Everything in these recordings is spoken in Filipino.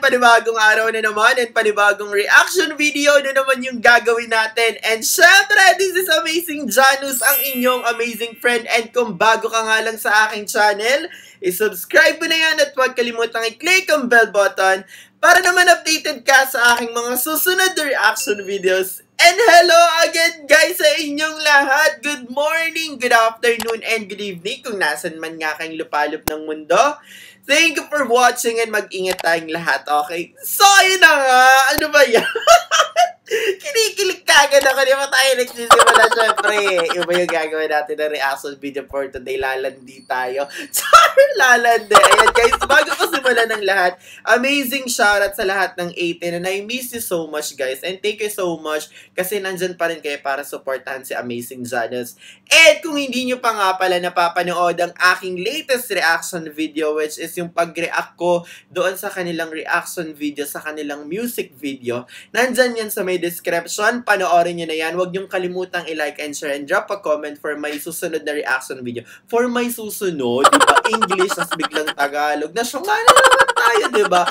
Panibagong araw na naman and panibagong reaction video na naman yung gagawin natin. And syempre, this is Amazing Janus, ang inyong amazing friend. And kung bago ka nga lang sa aking channel, isubscribe mo na yan at huwag kalimutang i-click ang bell button para naman updated ka sa aking mga susunod na reaction videos. And hello again guys sa inyong lahat. Good morning, good afternoon, and good evening kung nasan man nga kayong lupalop ng mundo. Thank you for watching and mag-ingat tayong lahat, okay? So, yun na nga. Ano ba yan? Kinikilig kagad ako. Di ba tayo nagsisimula, syempre. Iba yung gagawin natin na reaction video for today. Lalandi tayo. Char! Lalandi. Ayan, guys. Bago ko simula ng lahat, amazing shoutout sa lahat ng 18. And I miss you so much, guys. And thank you so much kasi nandyan pa rin kayo para supportahan si Amazing Janus. And kung hindi nyo pa nga pala napapanood ang aking latest reaction video, which is yung pag-react ko doon sa kanilang reaction video, sa kanilang music video, nandyan yan sa may description. Panoorin nyo na yan. Huwag nyong kalimutang i-like and share and drop a comment for my susunod na reaction video. For my susunod, di ba? English, as biglang Tagalog. Nasyunga na naman tayo, di ba?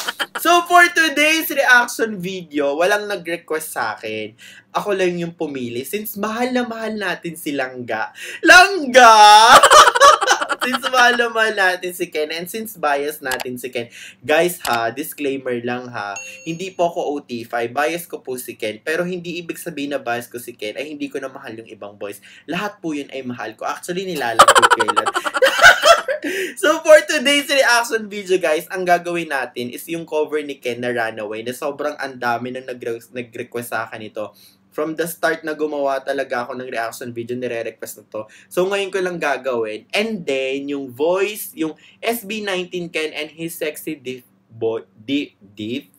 So, for today's reaction video, walang nag-request sa akin. Ako lang yung pumili. Since mahal na mahal natin si Langga. Langga! since mahal natin si Ken and since bias natin si Ken, guys ha, disclaimer lang ha, hindi po ako OT5, bias ko po si Ken, pero hindi ibig sabihin na bias ko si Ken ay hindi ko na mahal yung ibang boys. Lahat po yun ay mahal ko. Actually, nilalagay ko yun. so for today's reaction video guys, ang gagawin natin is yung cover ni Ken na Runaway na sobrang andami nang nag-request sa akin ito from the start na gumawa talaga ako ng reaction video, nire-request na to. So, ngayon ko lang gagawin. And then, yung voice, yung SB19 Ken and his sexy deep, boy, deep, deep,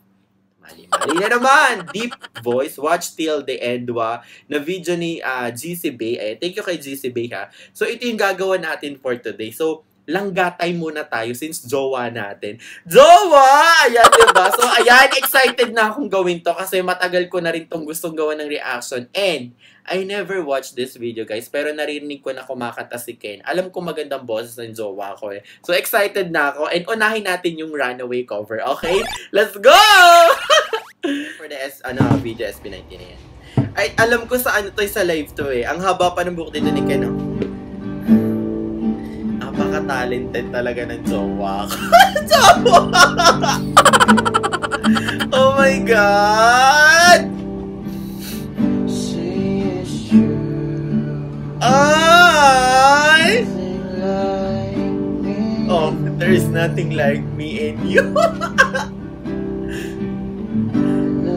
mali, mali na naman, deep voice, watch till the end, wa, na video ni uh, GC Bay. Eh, thank you kay GC Bay, ha. So, ito yung gagawa natin for today. So, langgatay muna tayo since jowa natin. Jowa! Ayan, diba? So, ayan, excited na akong gawin to kasi matagal ko na rin tong gustong gawa ng reaction. And, I never watched this video, guys. Pero narinig ko na kumakanta si Ken. Alam ko magandang boses ng jowa ko eh. So, excited na ako. And unahin natin yung Runaway cover. Okay? Let's go! For the S, ano, video SB19 na yan. Ay, alam ko sa ano to sa live to eh. Ang haba pa ng buhok dito ni Ken, oh napaka-talented talaga ng jowa ko. oh my God! Ay! Oh, there is nothing like me and you.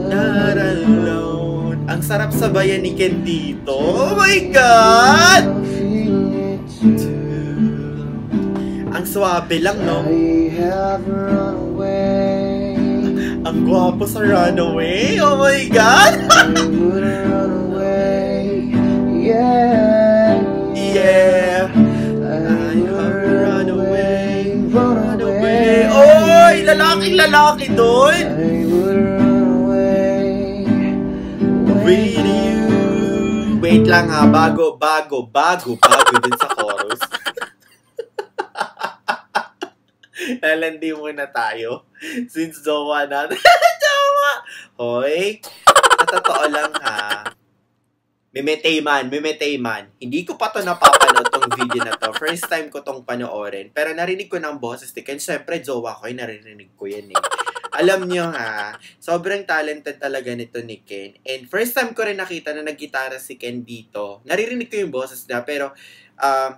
Not alone. Ang sarap sabayan ni Ken dito. Oh my God! Ang swabe lang, no? Ang gwapo sa Runaway. Oh my God! yeah. Yeah. I have run away. Run away. Oy! Lalaking lalaki doon! With you. Wait lang ha. Bago, bago, bago, bago din sa chorus. Lalandi muna tayo. Since jowa natin. jowa! Hoy, sa totoo lang ha. Mimetay man, mimetay man. Hindi ko pa to napapanood tong video na to. First time ko tong panoorin. Pero narinig ko ng boses ni Ken. Siyempre, jowa ko, narinig ko yan eh. Alam nyo ha, sobrang talented talaga nito ni Ken. And first time ko rin nakita na naggitara si Ken dito. Naririnig ko yung boses niya, pero uh,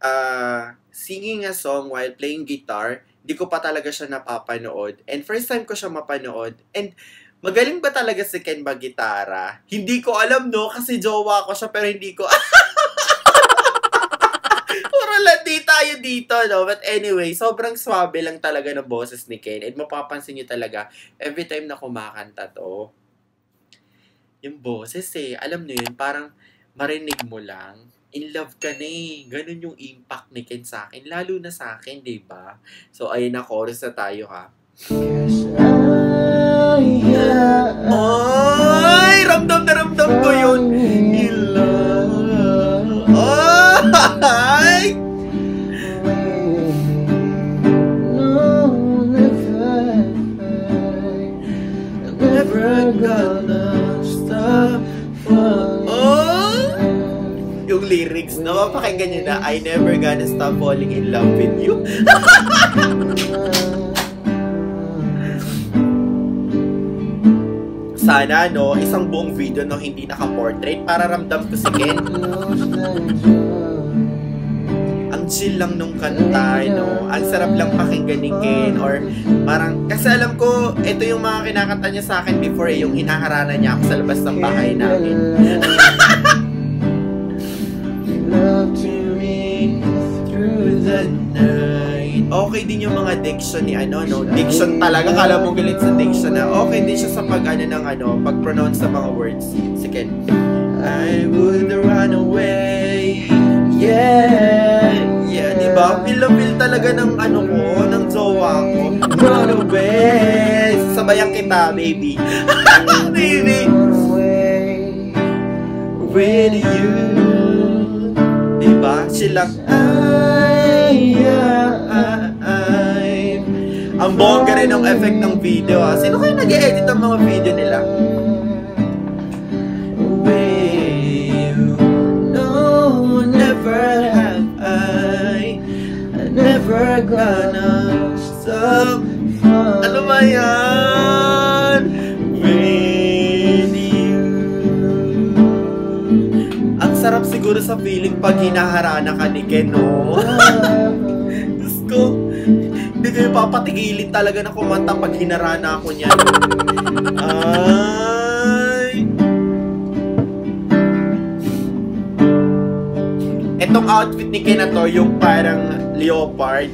uh, singing a song while playing guitar, di ko pa talaga siya napapanood. And first time ko siya mapanood. And magaling ba talaga si Ken mag-gitara? Hindi ko alam, no? Kasi jowa ko siya, pero hindi ko... Puro landi tayo dito, no? But anyway, sobrang swabe lang talaga ng boses ni Ken. And mapapansin niyo talaga, every time na kumakanta to, yung boses eh, alam niyo yun, parang marinig mo lang, in love ka na eh. Ganun yung impact ni Ken sa akin. Lalo na sa akin, di ba? So, ayun na, chorus na tayo ha. Ay! Ramdam na ramdam ko yun! In love. Lyrics, no? Mapakinggan nyo na, I never gonna stop falling in love with you. Sana, no, isang buong video no, hindi naka-portrait para ramdam ko si Ken. Ang chill lang nung kanta, no? Ang sarap lang pakinggan ni Ken or parang, kasi alam ko, ito yung mga kinakanta niya sa akin before eh, yung hinaharana niya ako sa labas ng bahay namin. Okay din yung mga diction ni ano, no? Diction talaga, kala mo galit sa diction na. Okay din siya sa pag ano ng ano, pag-pronounce sa mga words. Sige. I would run away. Yeah. Yeah, di ba? Feel talaga ng ano ko, ng jowa ko. Run away. Sabayan kita, baby. baby. With you. Di ba? Sila. Ay, Ang bongga rin ng effect ng video ah. Sino kayo nag-edit ng mga video nila? No, never have I Never gonna stop Ano ba yan? Ang sarap siguro sa feeling pag hinaharana ka ni Ken, no? Ko, kayo papatigilin talaga na kumanta pag hinarana ako niyan. Ay! Etong outfit ni Ken na to, yung parang leopard.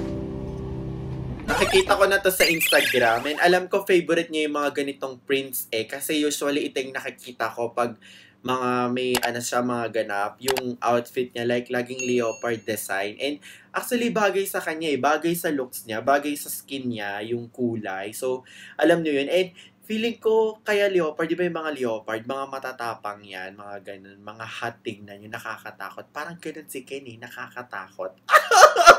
Nakikita ko na to sa Instagram and alam ko favorite niya yung mga ganitong prints eh kasi usually ito yung nakikita ko pag mga may ano siya mga ganap yung outfit niya like laging leopard design. And actually bagay sa kanya eh bagay sa looks niya bagay sa skin niya yung kulay. So alam niyo yun. And feeling ko kaya leopard di ba yung mga leopard mga matatapang yan mga ganun mga hot tingnan yung nakakatakot. Parang ganun si Kenny nakakatakot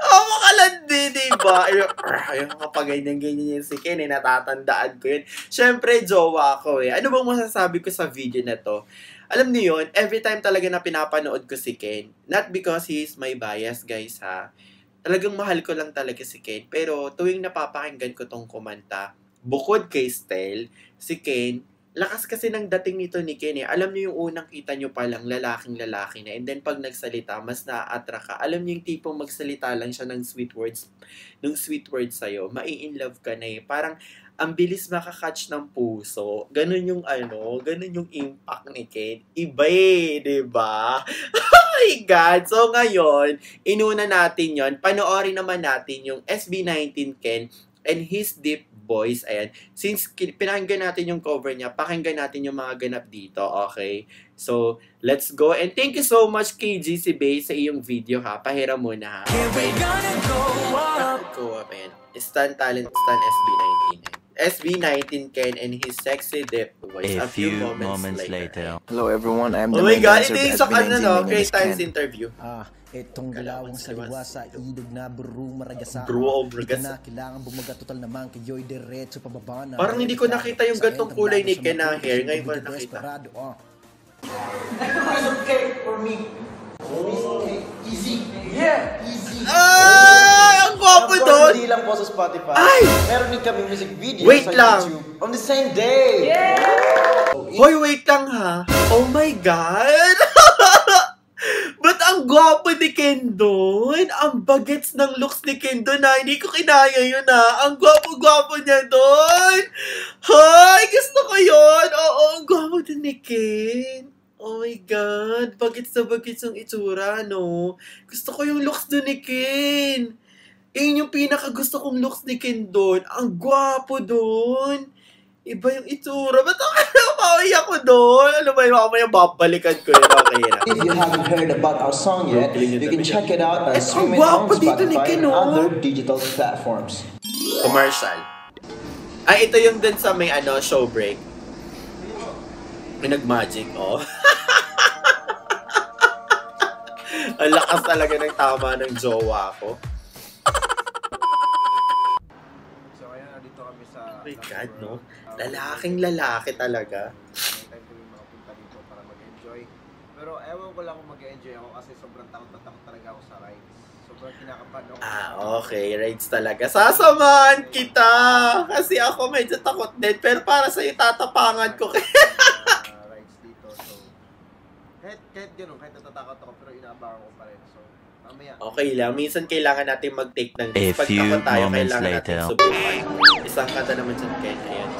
ako kalandi, di ba? Ayun, ayun kapag ganyan-ganyan yung si Ken, eh, natatandaan ko yun. Siyempre, jowa ko eh. Ano bang masasabi ko sa video na to? Alam niyo yun, every time talaga na pinapanood ko si Ken, not because he is my bias, guys, ha? Talagang mahal ko lang talaga si Ken. Pero tuwing napapakinggan ko tong kumanta, bukod kay Stel, si Ken, lakas kasi ng dating nito ni Ken eh. Alam niyo yung unang kita niyo pa lang, lalaking lalaki na. And then pag nagsalita, mas na-attract ka. Alam niyo yung tipong magsalita lang siya ng sweet words, ng sweet words sa'yo, mai-in love ka na eh. Parang ang bilis makakatch ng puso. Ganun yung ano, ganun yung impact ni Ken. Iba eh, di ba? oh my God! So ngayon, inuna natin yon Panoorin naman natin yung SB19 Ken and his deep voice. Ayan. Since pinakinggan natin yung cover niya, pakinggan natin yung mga ganap dito. Okay? So, let's go. And thank you so much kay GC Bay sa iyong video ha. Pahiram muna ha. Okay. Go up. Go up. Ayan. Stan Talent, Stan SB19. SB19 Ken and his sexy deep voice A, a, few, few moments, moments later. later. Hello everyone, I'm the Oh my God, ito yung of sa SB19. ano no, Great Times interview. Ah, itong galawang saliwa sa idog na bro maragasa. Bro, Di maragasa. na kailangan bumaga total naman kayo'y diretso pababa na. Parang hindi ko nakita yung gantong kulay ni Ken na hair. Ngayon ko na nakita. Desperado, oh. Ay! Ang gwapo Of course, doon! Hindi lang po sa Spotify. Ay! Meron din kami music video Wait sa lang. YouTube on the same day. Hoy, wait lang ha. Oh my God! Ba't ang gwapo ni Ken doon? Ang bagets ng looks ni Ken doon ha. Hindi ko kinaya yun ha. Ang gwapo-gwapo niya doon. Hoy, gusto ko yun. Oo, ang gwapo din ni Ken. Oh my God. Bagets na bagets ang itsura, no? Gusto ko yung looks doon ni Ken. Yun yung pinaka gusto kong looks ni Ken doon. Ang gwapo doon. Iba yung itsura. Ba't ako napaway ako doon? Ano ba yung mamaya babalikan ko yun? Okay. If you haven't heard about our song yet, you can check it out and stream it on Spotify and oh. other digital platforms. Commercial. Ay, ito yung dun sa may ano, show break. May nag-magic, oh. Ang lakas talaga ng tama ng jowa ko. So kaya nandito kami sa... Oh my God, no? Ah, Lalaking lalaki talaga. time kami makapunta dito para mag-enjoy. Pero ewan ko lang kung mag-enjoy ako kasi sobrang takot na takot talaga ako sa rides. Sobrang kinakabahan ako. Ah, okay. Rides talaga. Sasamahan kita! Kasi ako medyo takot din. Pero para sa'yo, tatapangan ko. uh, rides dito. So, kahit, kahit gano'n, kahit natatakot ako, pero inaabangan ko pa rin. So. Okay lang. Minsan kailangan natin mag-take ng A Pag tayo, moments kailangan natin later. subukan. Isang kanta naman dyan, Ken. Ayan.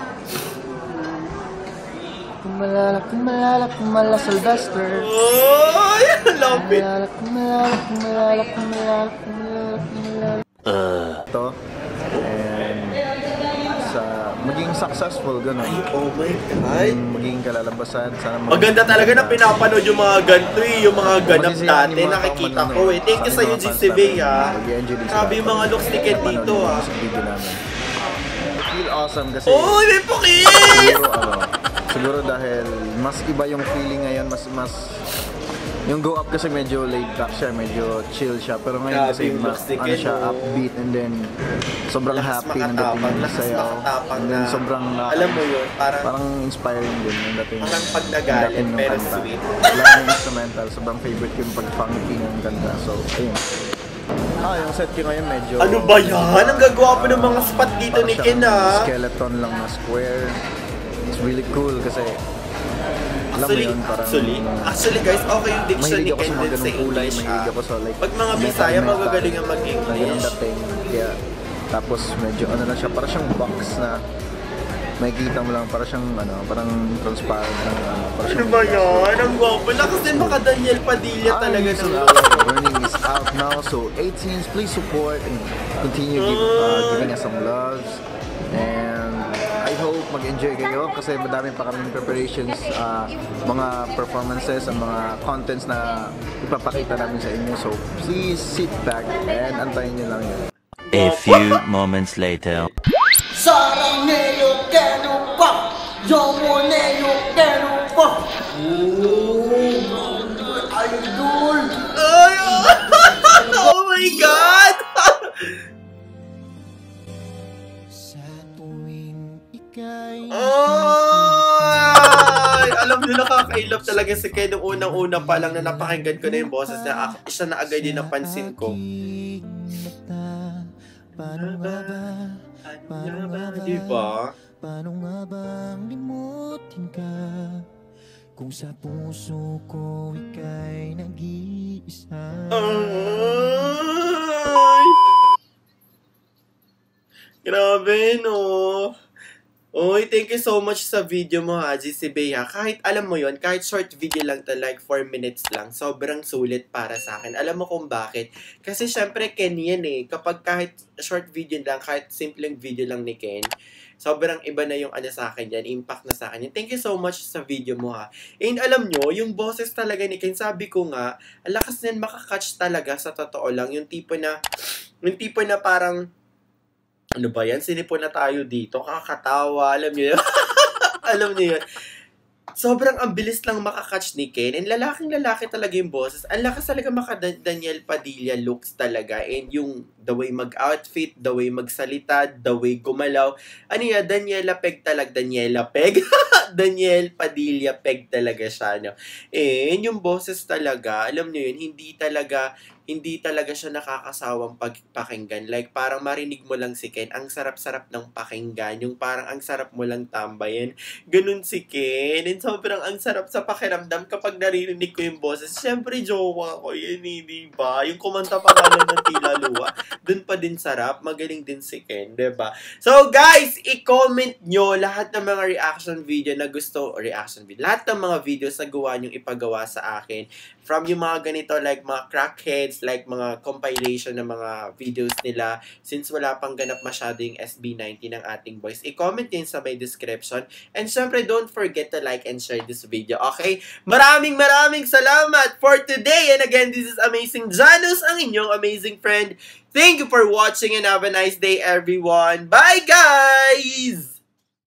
Kumalala, kumalala, kumala Sylvester Oh! Love it! Kumalala, kumalala, kumalala, kumalala, kumalala, kumalala Ugh. Ito. Sa successful, gano'n. Ay, oh my God! Yung magiging kalalabasan. Sana maging- Maganda talaga na pinapanood yung mga ganito eh, yung mga ganap Masisiyahan yung mga nakikita ko eh. Thank you sa'yo, yung GCB namin, ha. Grabe yung mga looks ni Ken dito ha. I feel awesome kasi Oh, may pukis! siguro ano, siguro dahil mas iba yung feeling ngayon, mas mas yung go up kasi medyo laid back siya, medyo chill siya. Pero ngayon kasi ma- ano siya, upbeat and then sobrang Lakas happy ng dating ng sayaw. And then na- sobrang nakaka- Alam mo yun, parang, parang inspiring din yung dating. Parang pag yung nagalit, ng pero kanta. sweet. Wala yung instrumental, sobrang favorite ko yung pagpangiti ng kanta. So, ayun. Ah, yung set ko ngayon medyo... ano ba yan? Ang gagawa pa ng mga spot dito ni Ken ha. skeleton lang na square. It's really cool kasi alam Actually, yun, parang actually, actually guys, okay yung diction ni ako Ken sa English mahilig ako sa like Pag mga Bisaya, magagaling ang mag-English. dating. Kaya, tapos medyo ano na siya, parang siyang box na makikita mo lang, parang siyang ano, parang transparent na ano, Ano siyang ba yan? Ang gwapo. Lakas din baka Daniel Padilla talaga ng Burning is out now, so 18s, please support and continue give, uh, giving us some loves. And mag-enjoy kayo kasi madami pa kaming preparations, uh, mga performances, ang mga contents na ipapakita namin sa inyo. So please sit back and antayin nyo lang yun. A few moments later. Sarang neyo, kenu ko! Yomo neyo, kenu ko! Talaga si Ken nung unang-una pa lang na napakinggan ko na yung boses niya. Ako, isa na agad din napansin ko. Paano nga ba? Paano nga ba? Di ba? Paano nga bang limutin ka? Kung sa puso ko ika'y nag-iisa Ay! Grabe, no? Uy, thank you so much sa video mo, Haji, si Bea. Kahit, alam mo yon kahit short video lang to, like 4 minutes lang, sobrang sulit para sa akin. Alam mo kung bakit? Kasi syempre, Ken yan eh. Kapag kahit short video lang, kahit simpleng video lang ni Ken, sobrang iba na yung ano sa akin yan, impact na sa akin yan. Thank you so much sa video mo ha. And alam nyo, yung boses talaga ni Ken, sabi ko nga, ang lakas niyan makakatch talaga sa totoo lang. Yung tipo na, yung tipo na parang, ano ba yan? Sinipon na tayo dito. Kakatawa. Alam niyo yun? alam niyo yun? Sobrang ang bilis lang makakatch ni Ken. And lalaking lalaki talaga yung boses. Ang lakas talaga maka Daniel Padilla looks talaga. And yung the way mag-outfit, the way magsalita, the way gumalaw. Ano yan? Daniela Peg talaga. Daniela Peg? Daniel Padilla Peg talaga siya. No? And yung boses talaga, alam niyo yun, hindi talaga hindi talaga siya nakakasawang pagpakinggan. Like, parang marinig mo lang si Ken. Ang sarap-sarap ng pakinggan. Yung parang ang sarap mo lang tambayin. Ganun si Ken. And sobrang ang sarap sa pakiramdam kapag naririnig ko yung boses. Siyempre, jowa ko yun, eh, di ba? Yung kumanta pa lang ng tila luwa. Dun pa din sarap. Magaling din si Ken, di ba? So, guys, i-comment nyo lahat ng mga reaction video na gusto, reaction video, lahat ng mga videos na gawa nyong ipagawa sa akin. From yung mga ganito, like mga crackheads, like mga compilation ng mga videos nila, since wala pang ganap masyado yung SB19 ng ating boys, i-comment din sa may description. And syempre, don't forget to like and share this video, okay? Maraming maraming salamat for today! And again, this is Amazing Janus, ang inyong amazing friend. Thank you for watching and have a nice day, everyone. Bye, guys!